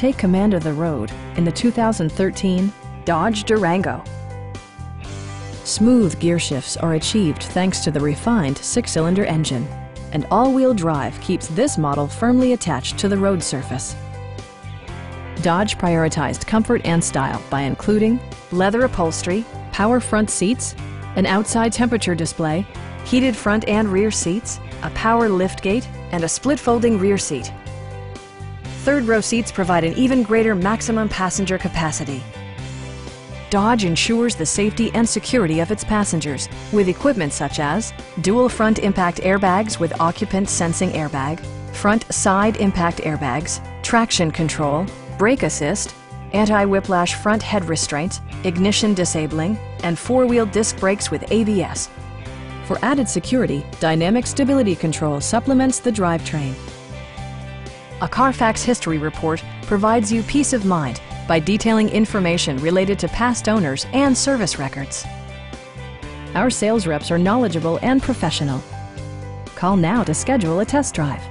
Take command of the road in the 2013 Dodge Durango. Smooth gear shifts are achieved thanks to the refined six-cylinder engine, and all-wheel drive keeps this model firmly attached to the road surface. Dodge prioritized comfort and style by including leather upholstery, power front seats, an outside temperature display, heated front and rear seats, a power liftgate, and a split folding rear seat. Third row seats provide an even greater maximum passenger capacity. Dodge ensures the safety and security of its passengers with equipment such as dual front impact airbags with occupant sensing airbag, front side impact airbags, traction control, brake assist, anti-whiplash front head restraints, ignition disabling, and four-wheel disc brakes with ABS. For added security, Dynamic Stability Control supplements the drivetrain. A Carfax history report provides you peace of mind by detailing information related to past owners and service records. Our sales reps are knowledgeable and professional. Call now to schedule a test drive.